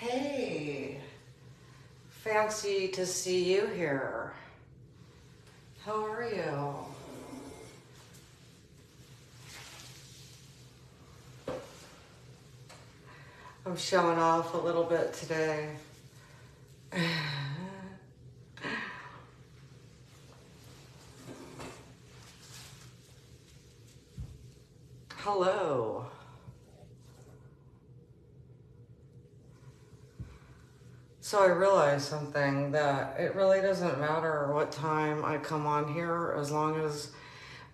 Hey, fancy to see you here. How are you? I'm showing off a little bit today. Hello. So I realized something that it really doesn't matter what time I come on here as long as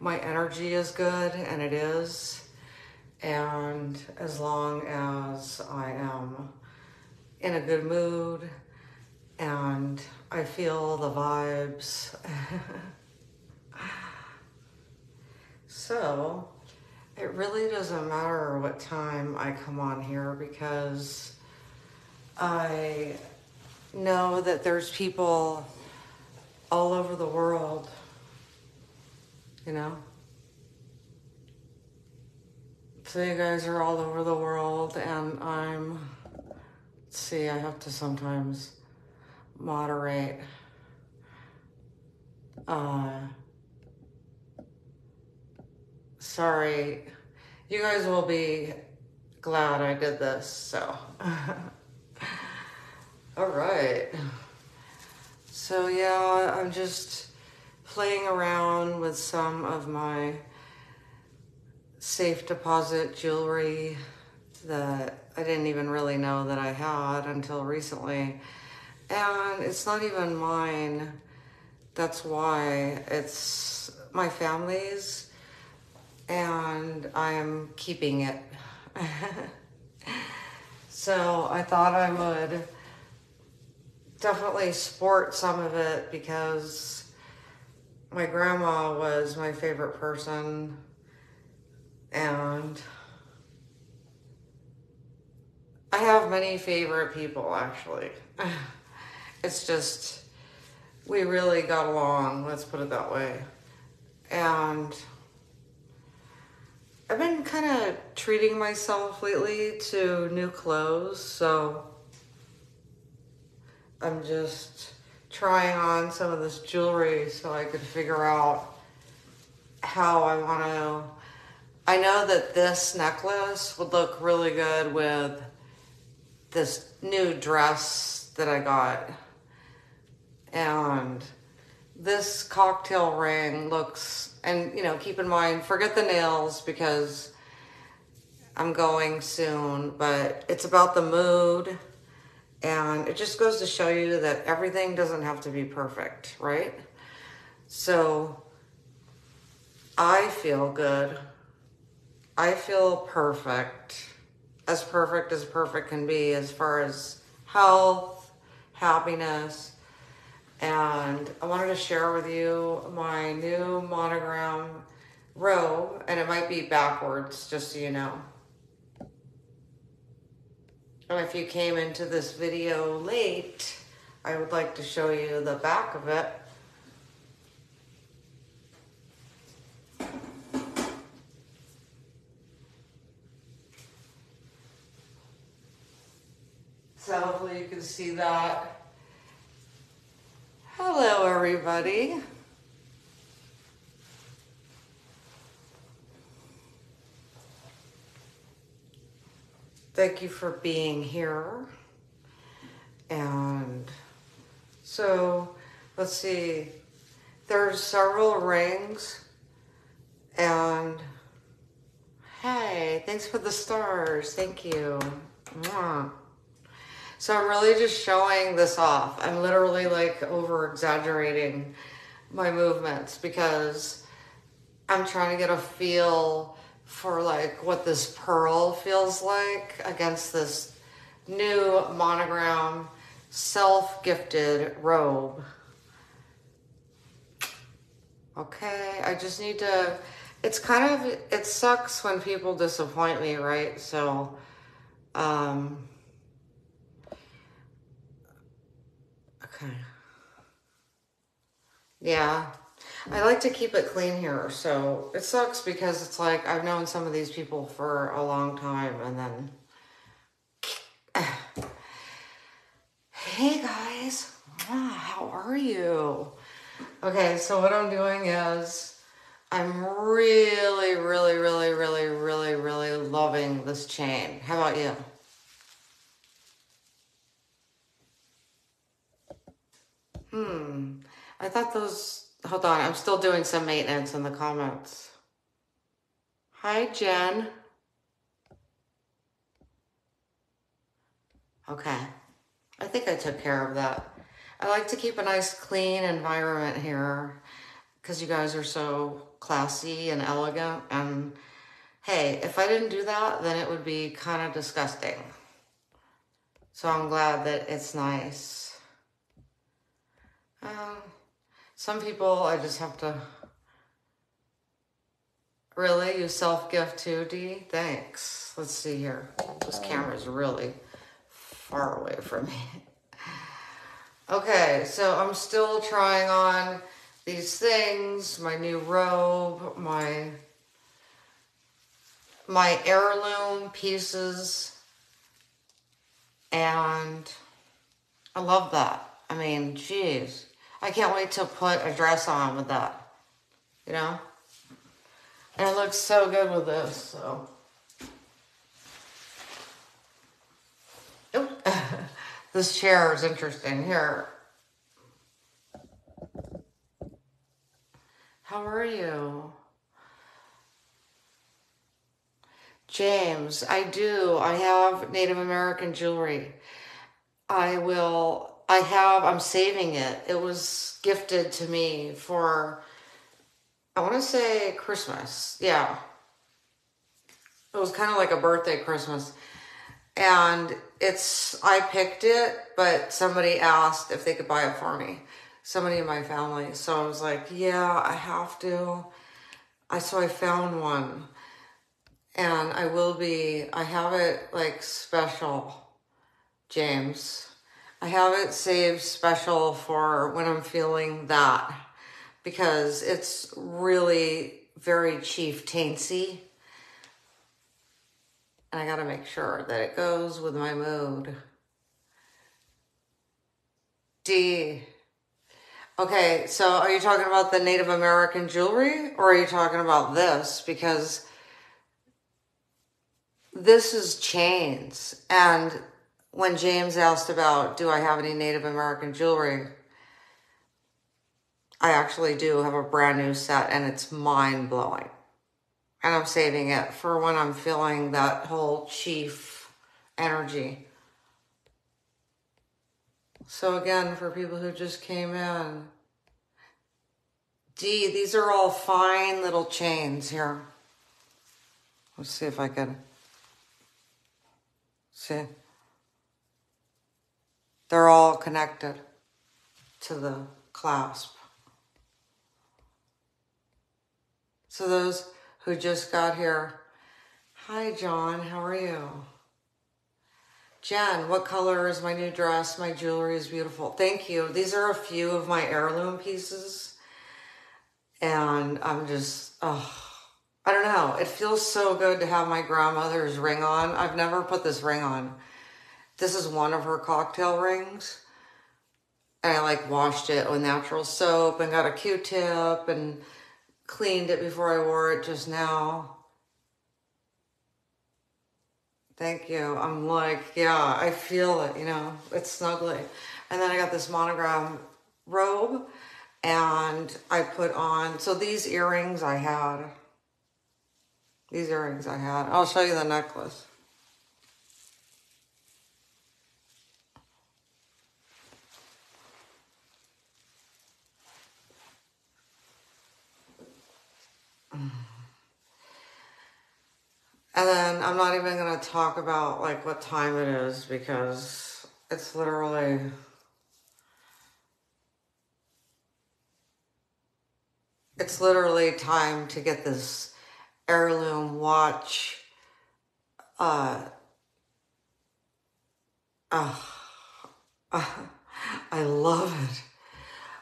my energy is good, and it is, and as long as I am in a good mood and I feel the vibes. so it really doesn't matter what time I come on here because I know that there's people all over the world, you know? So you guys are all over the world and I'm, see, I have to sometimes moderate. Uh, sorry, you guys will be glad I did this, so. All right. So yeah, I'm just playing around with some of my safe deposit jewelry that I didn't even really know that I had until recently. And it's not even mine. That's why it's my family's and I'm keeping it. so I thought I would definitely sport some of it because my grandma was my favorite person and I have many favorite people actually. It's just, we really got along, let's put it that way. And I've been kind of treating myself lately to new clothes, so I'm just trying on some of this jewelry so I could figure out how I want to. I know that this necklace would look really good with this new dress that I got. And this cocktail ring looks, and you know, keep in mind, forget the nails because I'm going soon, but it's about the mood and it just goes to show you that everything doesn't have to be perfect, right? So I feel good. I feel perfect. As perfect as perfect can be as far as health, happiness. And I wanted to share with you my new monogram robe, and it might be backwards, just so you know. And if you came into this video late, I would like to show you the back of it. So hopefully you can see that. Hello everybody. Thank you for being here. And so let's see, there's several rings and hey, thanks for the stars. Thank you. Mwah. So I'm really just showing this off. I'm literally like over exaggerating my movements because I'm trying to get a feel for like what this pearl feels like against this new monogram self-gifted robe. Okay, I just need to, it's kind of, it sucks when people disappoint me, right? So, um, okay. Yeah. I like to keep it clean here, so it sucks because it's like I've known some of these people for a long time and then Hey guys, ah, how are you? Okay, so what I'm doing is I'm really, really, really, really, really, really loving this chain. How about you? Hmm, I thought those, hold on, I'm still doing some maintenance in the comments. Hi, Jen. Okay. I think I took care of that. I like to keep a nice clean environment here because you guys are so classy and elegant. And hey, if I didn't do that, then it would be kind of disgusting. So I'm glad that it's nice. Um, some people I just have to really you self gift too, D. Thanks. Let's see here. This camera is really far away from me. Okay, so I'm still trying on these things, my new robe, my my heirloom pieces, and I love that. I mean, geez, I can't wait to put a dress on with that, you know? And it looks so good with this, so. this chair is interesting. Here. How are you? James, I do. I have Native American jewelry. I will, I have, I'm saving it. It was gifted to me for, I want to say Christmas. Yeah. It was kind of like a birthday Christmas and it's I picked it, but somebody asked if they could buy it for me. Somebody in my family. So I was like, yeah, I have to. I so I found one. And I will be I have it like special, James. I have it saved special for when I'm feeling that because it's really very chief taintsy and I got to make sure that it goes with my mood. D. Okay, so are you talking about the Native American jewelry or are you talking about this? Because this is chains. And when James asked about, do I have any Native American jewelry? I actually do have a brand new set and it's mind blowing and I'm saving it for when I'm feeling that whole chief energy. So again, for people who just came in, D, these are all fine little chains here. Let's see if I can see. They're all connected to the clasp. So those who just got here. Hi, John. How are you? Jen, what color is my new dress? My jewelry is beautiful. Thank you. These are a few of my heirloom pieces. And I'm just, oh, I don't know. It feels so good to have my grandmother's ring on. I've never put this ring on. This is one of her cocktail rings. And I like washed it with natural soap and got a Q-tip and cleaned it before I wore it just now. Thank you. I'm like, yeah, I feel it, you know, it's snuggly. And then I got this monogram robe and I put on, so these earrings I had, these earrings I had, I'll show you the necklace. And then I'm not even going to talk about like what time it is because it's literally it's literally time to get this heirloom watch uh uh, I love it.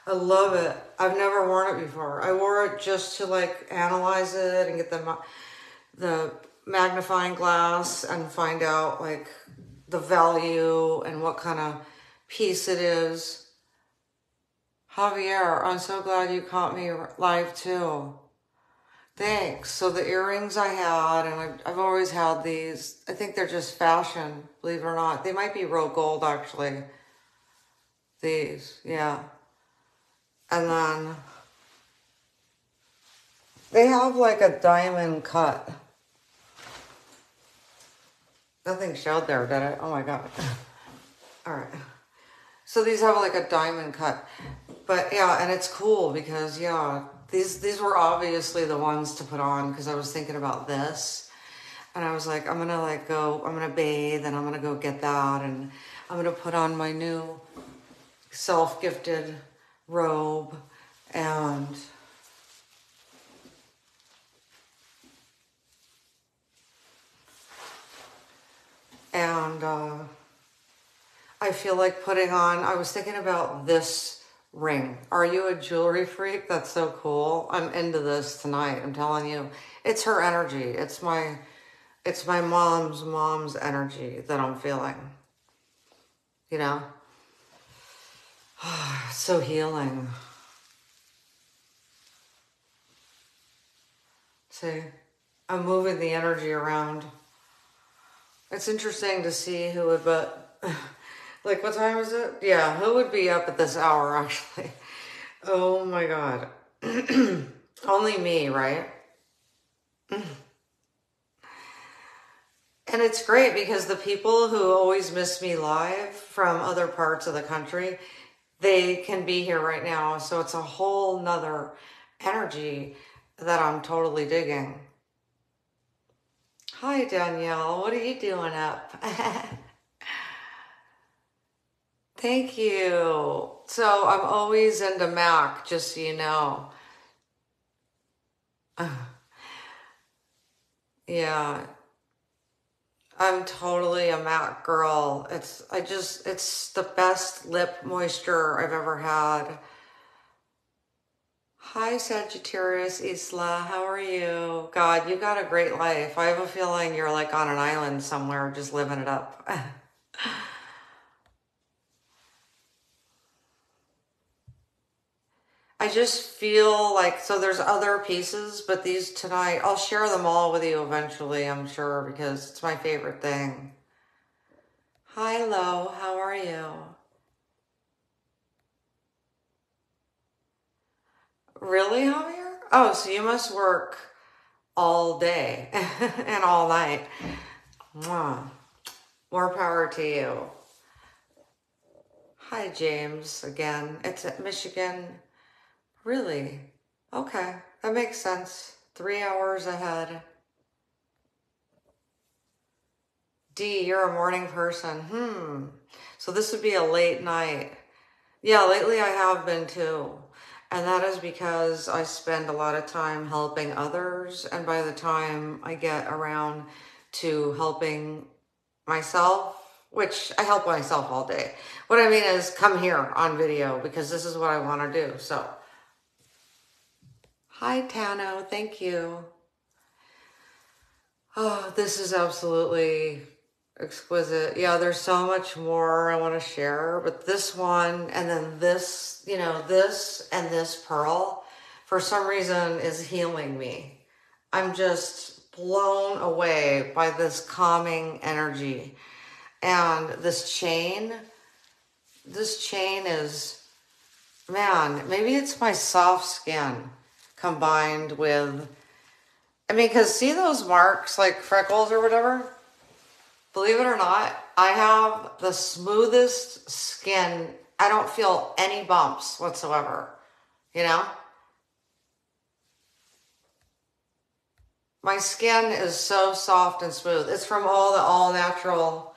I love it. I've never worn it before. I wore it just to like analyze it and get the the magnifying glass and find out like the value and what kind of piece it is. Javier, I'm so glad you caught me live too. Thanks. So the earrings I had, and I've, I've always had these. I think they're just fashion, believe it or not. They might be real gold actually. These, yeah. And then they have like a diamond cut. Nothing showed there, did it? Oh my God. All right. So these have like a diamond cut. But yeah, and it's cool because yeah, these these were obviously the ones to put on because I was thinking about this. And I was like, I'm gonna like go, I'm gonna bathe and I'm gonna go get that and I'm gonna put on my new self-gifted robe and and uh, I feel like putting on, I was thinking about this ring. Are you a jewelry freak? That's so cool. I'm into this tonight. I'm telling you, it's her energy. It's my, it's my mom's mom's energy that I'm feeling. You know? so healing. See, I'm moving the energy around. It's interesting to see who would, but like, what time is it? Yeah, who would be up at this hour, actually? Oh my God. Only me, right? and it's great because the people who always miss me live from other parts of the country, they can be here right now. So it's a whole nother energy that I'm totally digging. Hi, Danielle. What are you doing up? Thank you. So I'm always into Mac, just so you know. yeah. I'm totally a Mac girl. It's I just it's the best lip moisture I've ever had. Hi, Sagittarius Isla. How are you? God, you got a great life. I have a feeling you're like on an island somewhere, just living it up. I just feel like, so there's other pieces, but these tonight, I'll share them all with you eventually, I'm sure, because it's my favorite thing. Hi, Lo. How are you? Really, Javier? Oh, so you must work all day and all night. Mwah. More power to you. Hi, James. Again, it's at Michigan. Really? Okay, that makes sense. Three hours ahead. D, you're a morning person. Hmm. So this would be a late night. Yeah, lately I have been too. And that is because I spend a lot of time helping others. And by the time I get around to helping myself, which I help myself all day, what I mean is come here on video because this is what I want to do. So, hi, Tano. Thank you. Oh, this is absolutely exquisite. Yeah, there's so much more I want to share, but this one and then this, you know, this and this pearl for some reason is healing me. I'm just blown away by this calming energy. And this chain, this chain is, man, maybe it's my soft skin combined with, I mean, because see those marks like freckles or whatever? Believe it or not, I have the smoothest skin. I don't feel any bumps whatsoever, you know? My skin is so soft and smooth. It's from all the all natural,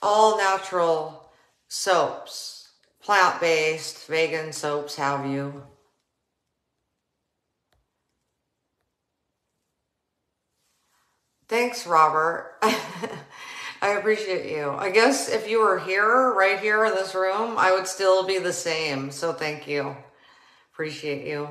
all natural soaps, plant-based, vegan soaps, have you. Thanks, Robert. I appreciate you. I guess if you were here, right here in this room, I would still be the same. So thank you. Appreciate you.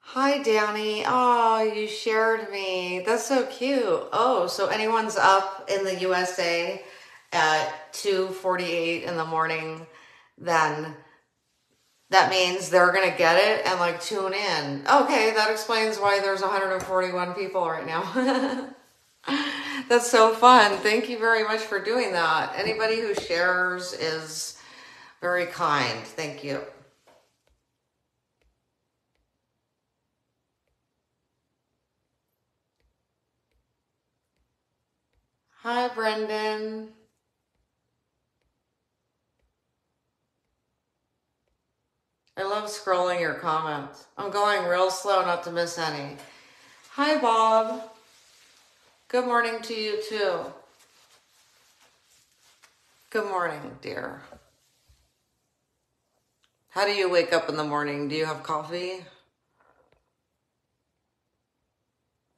Hi, Danny. Oh, you shared me. That's so cute. Oh, so anyone's up in the USA at 2:48 in the morning, then that means they're to get it and like tune in. Okay, that explains why there's 141 people right now. That's so fun. Thank you very much for doing that. Anybody who shares is very kind. Thank you. Hi, Brendan. I love scrolling your comments. I'm going real slow not to miss any. Hi, Bob. Good morning to you, too. Good morning, dear. How do you wake up in the morning? Do you have coffee?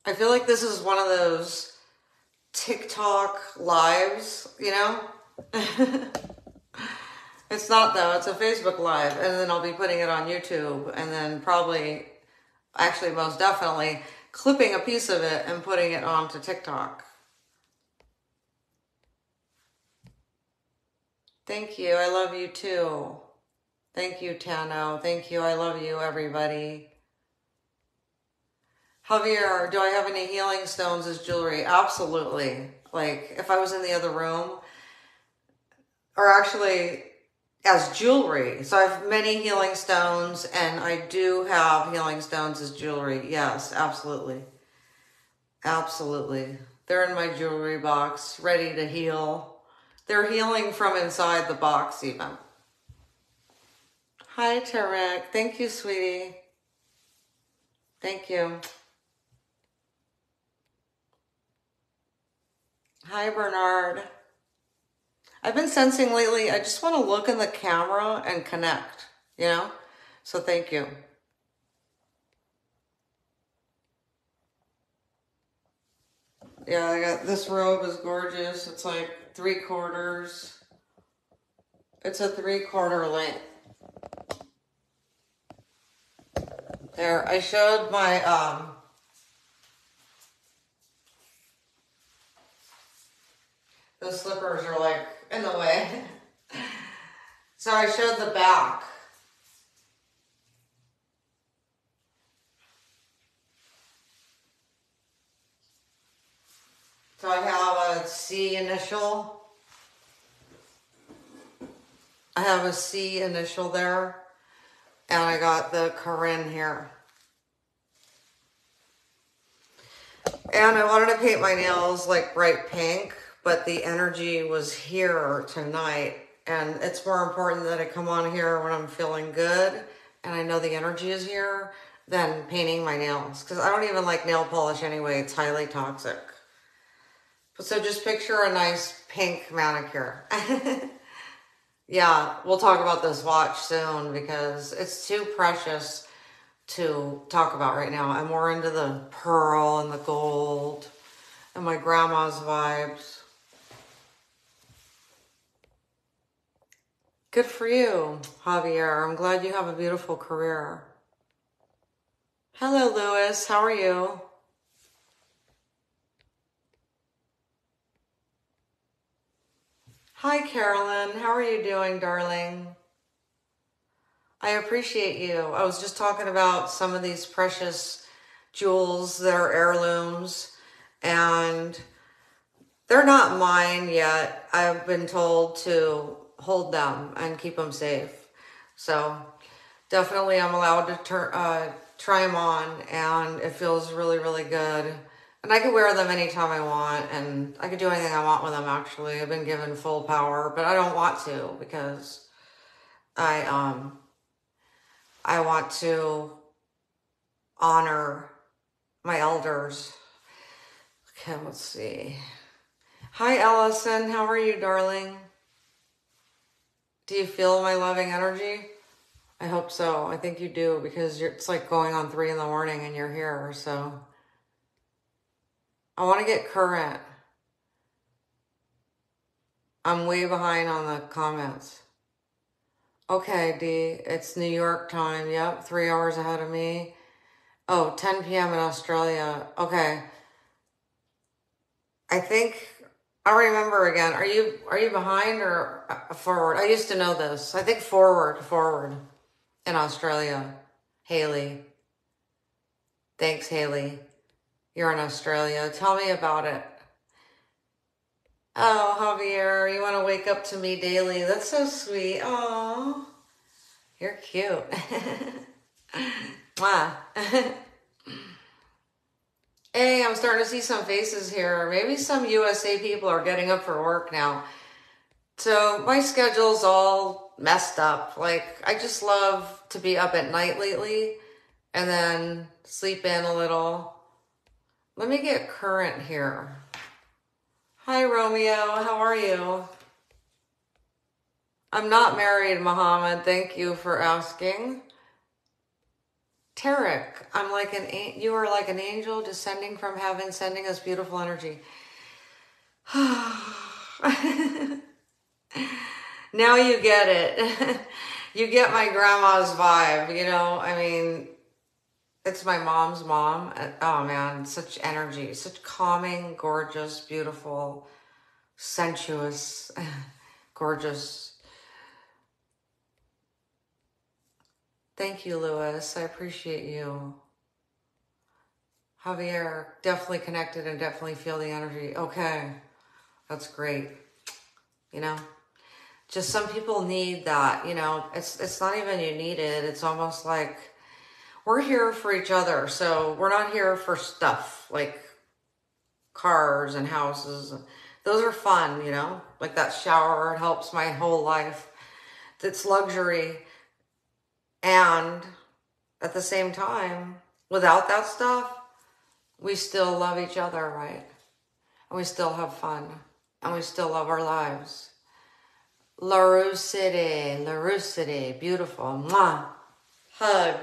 I feel like this is one of those TikTok lives, you know? it's not though, it's a Facebook live, and then I'll be putting it on YouTube, and then probably, actually, most definitely, clipping a piece of it and putting it onto TikTok. Thank you. I love you too. Thank you, Tano. Thank you. I love you, everybody. Javier, do I have any healing stones as jewelry? Absolutely. Like, if I was in the other room, or actually as jewelry. So I have many healing stones, and I do have healing stones as jewelry. Yes, absolutely. Absolutely. They're in my jewelry box, ready to heal. They're healing from inside the box, even. Hi, Tarek. Thank you, sweetie. Thank you. Hi, Bernard. I've been sensing lately, I just want to look in the camera and connect, you know? So thank you. Yeah, I got this robe is gorgeous. It's like three quarters. It's a three quarter length. There, I showed my, um, those slippers are like in the way. so I showed the back. So I have a C initial. I have a C initial there. And I got the Corin here. And I wanted to paint my nails like bright pink, but the energy was here tonight. And it's more important that I come on here when I'm feeling good and I know the energy is here than painting my nails. Because I don't even like nail polish anyway. It's highly toxic. So just picture a nice pink manicure. Yeah, we'll talk about this watch soon because it's too precious to talk about right now. I'm more into the pearl and the gold and my grandma's vibes. Good for you, Javier. I'm glad you have a beautiful career. Hello, Lewis. How are you? Hi, Carolyn. How are you doing, darling? I appreciate you. I was just talking about some of these precious jewels that are heirlooms, and they're not mine yet. I've been told to hold them and keep them safe. So definitely I'm allowed to turn, uh, try them on, and it feels really, really good. And I could wear them anytime I want, and I could do anything I want with them, actually. I've been given full power, but I don't want to because I, um, I want to honor my elders. Okay, let's see. Hi, Allison. How are you, darling? Do you feel my loving energy? I hope so. I think you do because it's like going on three in the morning and you're here, so. I want to get current. I'm way behind on the comments. Okay, D, it's New York time. Yep, three hours ahead of me. Oh, 10 p.m. in Australia. Okay. I think I'll remember again. Are you are you behind or uh, forward? I used to know this. I think forward, forward in Australia. Haley. Thanks, Haley. You're in Australia. Tell me about it. Oh, Javier, you want to wake up to me daily. That's so sweet. Oh, you're cute. Mwah. hey, I'm starting to see some faces here. Maybe some USA people are getting up for work now. So my schedule's all messed up. Like, I just love to be up at night lately and then sleep in a little. Let me get current here. Hi, Romeo. How are you? I'm not married, Muhammad. Thank you for asking. Tarek, I'm like an you are like an angel descending from heaven, sending us beautiful energy. now you get it. you get my grandma's vibe, you know? I mean, it's my mom's mom. Uh, oh man, such energy, such calming, gorgeous, beautiful, sensuous, gorgeous. Thank you, Lewis. I appreciate you. Javier, definitely connected and definitely feel the energy. Okay, that's great. You know, just some people need that. You know, it's it's not even you need it. It's almost like we're here for each other. So we're not here for stuff like cars and houses. Those are fun, you know, like that shower. It helps my whole life. It's luxury. And at the same time, without that stuff, we still love each other, right? And we still have fun. And we still love our lives. LaRue City, LaRue City, beautiful. Mwah. Hug.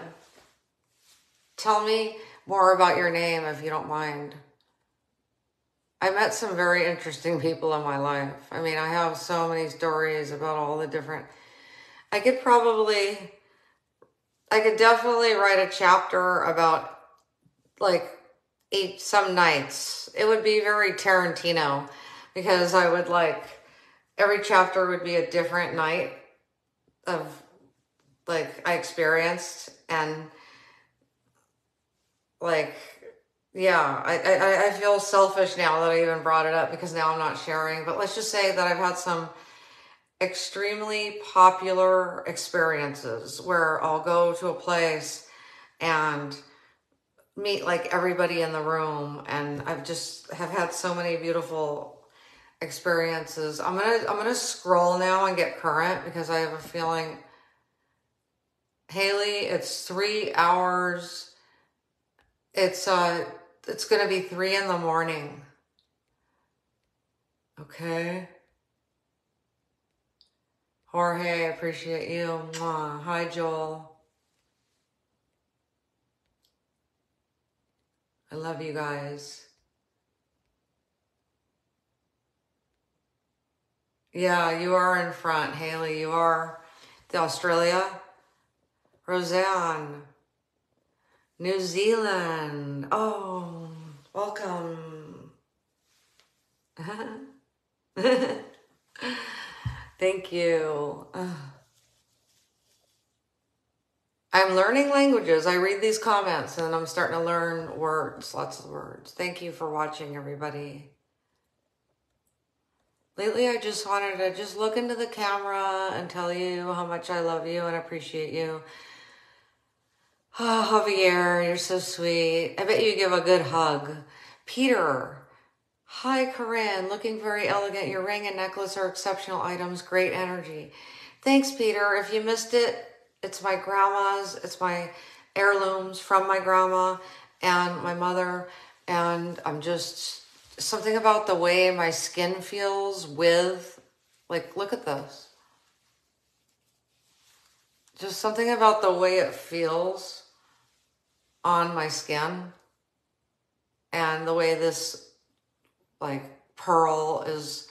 Tell me more about your name if you don't mind. I met some very interesting people in my life. I mean, I have so many stories about all the different. I could probably I could definitely write a chapter about like eight some nights. It would be very Tarantino because I would like every chapter would be a different night of like I experienced and like yeah, I, I I feel selfish now that I even brought it up because now I'm not sharing. But let's just say that I've had some extremely popular experiences where I'll go to a place and meet like everybody in the room and I've just have had so many beautiful experiences. I'm going to I'm going to scroll now and get current because I have a feeling Haley, it's 3 hours. It's uh it's going to be 3 in the morning. Okay? Jorge, I appreciate you. Mwah. Hi, Joel. I love you guys. Yeah, you are in front, Haley. You are the Australia. Roseanne. New Zealand. Oh, welcome. Thank you. I'm learning languages. I read these comments and I'm starting to learn words, lots of words. Thank you for watching, everybody. Lately, I just wanted to just look into the camera and tell you how much I love you and appreciate you. Oh, Javier, you're so sweet. I bet you give a good hug. Peter, Hi, Corin. Looking very elegant. Your ring and necklace are exceptional items. Great energy. Thanks, Peter. If you missed it, it's my grandma's. It's my heirlooms from my grandma and my mother. And I'm just something about the way my skin feels with, like, look at this. Just something about the way it feels on my skin and the way this like pearl is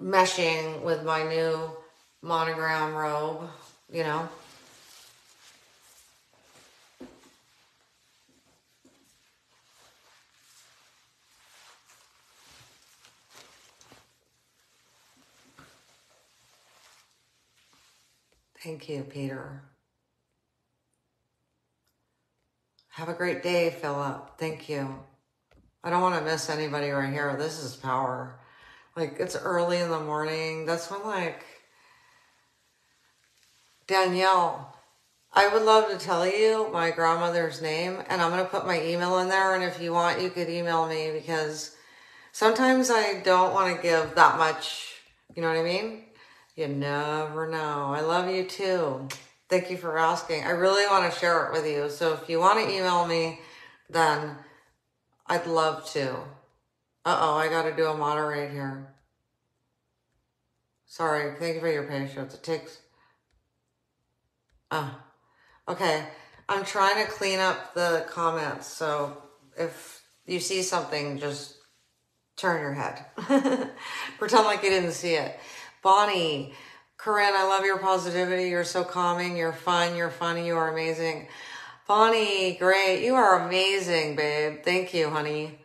meshing with my new monogram robe, you know. Thank you, Peter. Have a great day, Philip. Thank you. I don't want to miss anybody right here. This is power. Like, it's early in the morning. That's when, like, Danielle, I would love to tell you my grandmother's name, and I'm going to put my email in there. And if you want, you could email me because sometimes I don't want to give that much. You know what I mean? You never know. I love you too. Thank you for asking. I really want to share it with you. So if you want to email me, then I'd love to. Uh-oh, I got to do a moderate here. Sorry. Thank you for your patience. It takes... Ah. Okay, I'm trying to clean up the comments, so if you see something, just turn your head. Pretend like you didn't see it. Bonnie, Corin, I love your positivity. You're so calming. You're fun. You're funny. You are amazing. Bonnie, great. You are amazing, babe. Thank you, honey.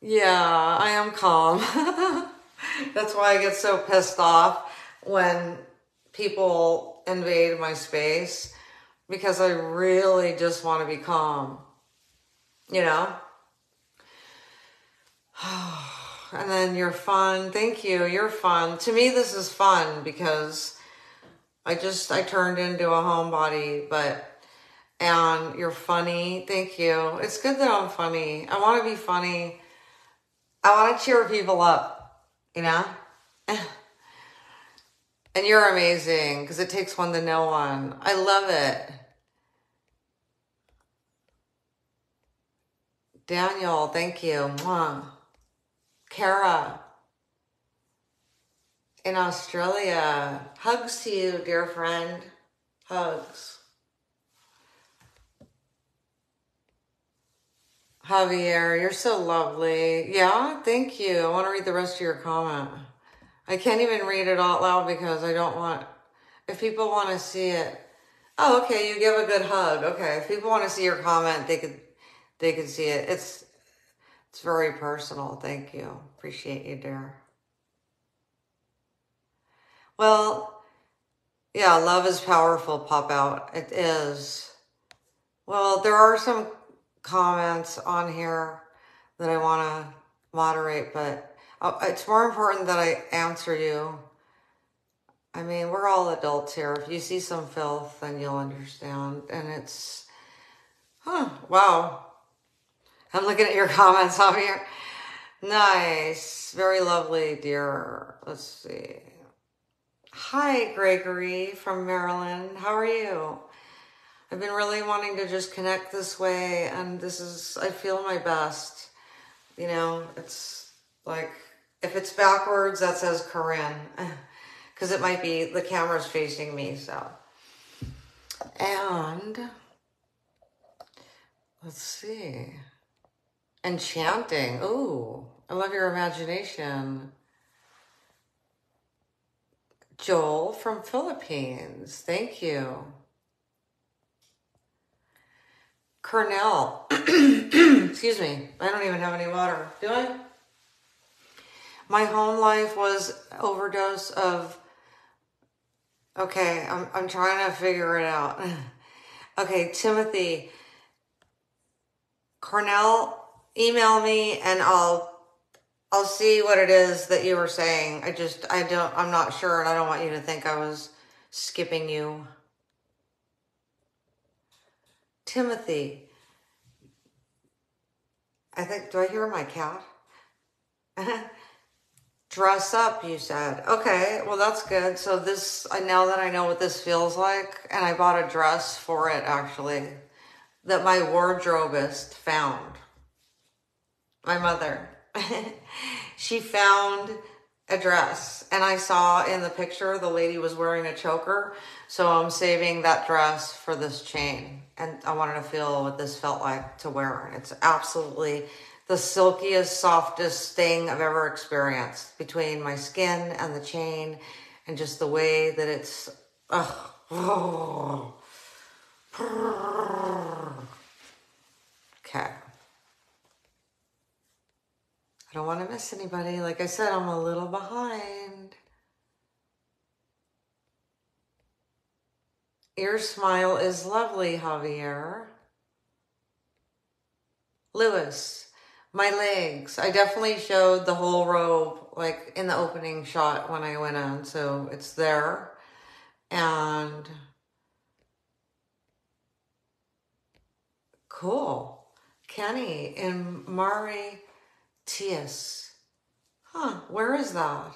Yeah, I am calm. That's why I get so pissed off when people invade my space because I really just want to be calm, you know? And then you're fun. Thank you. You're fun. To me, this is fun because I just, I turned into a homebody, but, and you're funny. Thank you. It's good that I'm funny. I want to be funny. I want to cheer people up, you know? and you're amazing because it takes one to know one. I love it. Daniel, thank you. Mwah. Kara in Australia. Hugs to you, dear friend. Hugs. Javier, you're so lovely. Yeah, thank you. I want to read the rest of your comment. I can't even read it out loud because I don't want, if people want to see it. Oh, okay, you give a good hug. Okay, if people want to see your comment, they could they could see it. It's it's very personal. Thank you. Appreciate you, dear. Well, yeah, love is powerful, pop out. It is. Well, there are some comments on here that I want to moderate, but uh, it's more important that I answer you. I mean, we're all adults here. If you see some filth, then you'll understand. And it's, huh, wow. I'm looking at your comments on here. Nice. Very lovely, dear. Let's see. Hi, Gregory from Maryland. How are you? I've been really wanting to just connect this way, and this is, I feel my best. You know, it's like, if it's backwards, that says Corin, because it might be, the camera's facing me, so. And, let's see. Enchanting. Ooh, I love your imagination. Joel from Philippines. Thank you. Cornell. Excuse me. I don't even have any water. Do I? My home life was overdose of. Okay, I'm I'm trying to figure it out. okay, Timothy. Cornell email me and I'll I'll see what it is that you were saying. I just I don't I'm not sure and I don't want you to think I was skipping you. Timothy. I think do I hear my cat? Dress up, you said. Okay, well that's good. So this I now that I know what this feels like, and I bought a dress for it actually that my wardrobeist found my mother. she found a dress and I saw in the picture the lady was wearing a choker. So I'm saving that dress for this chain. And I wanted to feel what this felt like to wear. And it's absolutely the silkiest, softest thing I've ever experienced between my skin and the chain and just the way that it's, oh. Okay. I don't want to miss anybody. Like I said, I'm a little behind. Your smile is lovely, Javier. Lewis, my legs. I definitely showed the whole robe like in the opening shot when I went on, so it's there. And cool. Kenny and Mari Tias. Huh, where is that?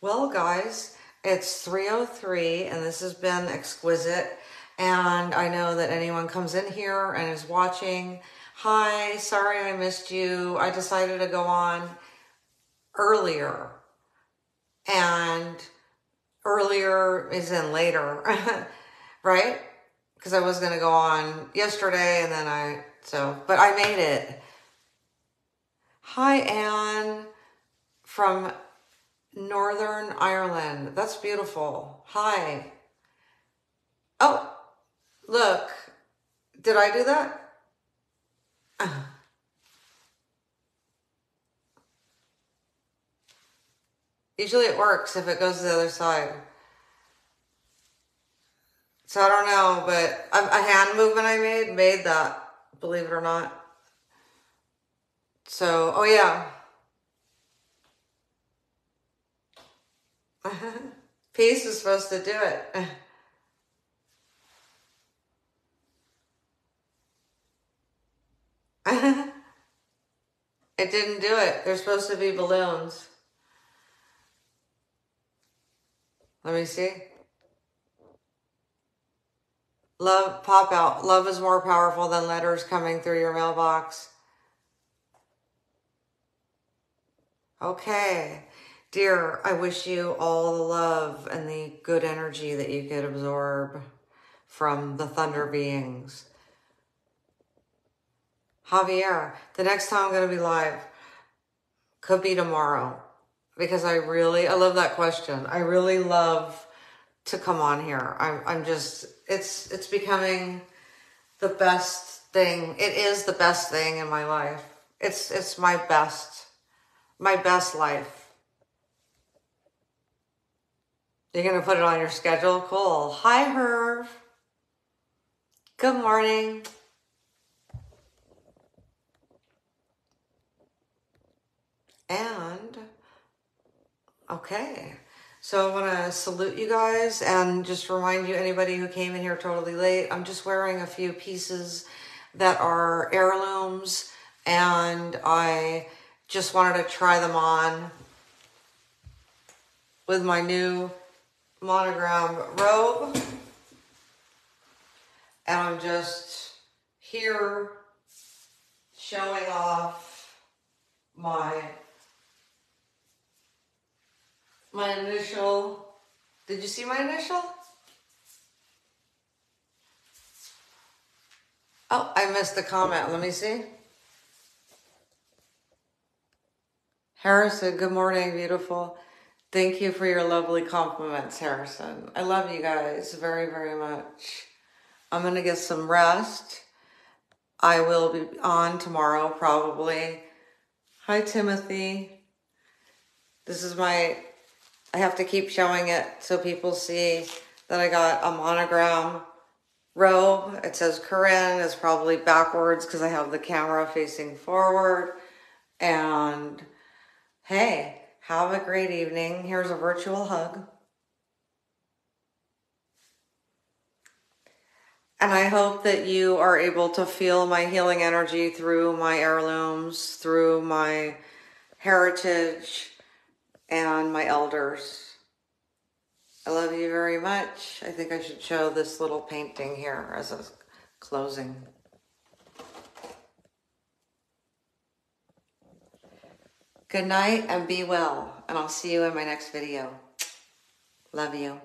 Well, guys, it's 303 and this has been exquisite. And I know that anyone comes in here and is watching. Hi, sorry I missed you. I decided to go on earlier. And earlier is in later, right? Because I was going to go on yesterday and then I, so, but I made it. Hi, Anne from Northern Ireland. That's beautiful. Hi. Oh, look. Did I do that? Usually it works if it goes to the other side. So I don't know, but a hand movement I made made that, believe it or not. So, oh yeah. Peace is supposed to do it. it didn't do it. They're supposed to be balloons. Let me see. Love, pop out. Love is more powerful than letters coming through your mailbox. Okay. Dear, I wish you all the love and the good energy that you could absorb from the thunder beings. Javier, the next time I'm going to be live could be tomorrow because I really, I love that question. I really love to come on here. I'm, I'm just, it's, it's becoming the best thing. It is the best thing in my life. It's, it's my best, my best life. You're going to put it on your schedule? Cool. Hi, Herb. Good morning. And Okay. So I want to salute you guys and just remind you, anybody who came in here totally late, I'm just wearing a few pieces that are heirlooms and I just wanted to try them on with my new monogram robe. And I'm just here showing off my my initial. Did you see my initial? Oh, I missed the comment. Let me see. Harrison, good morning, beautiful. Thank you for your lovely compliments, Harrison. I love you guys very, very much. I'm going to get some rest. I will be on tomorrow, probably. Hi, Timothy. This is my I have to keep showing it so people see that I got a monogram robe. It says Corin. It's probably backwards because I have the camera facing forward. And hey, have a great evening. Here's a virtual hug. And I hope that you are able to feel my healing energy through my heirlooms, through my heritage, and my elders. I love you very much. I think I should show this little painting here as a closing. Good night and be well. And I'll see you in my next video. Love you.